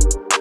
You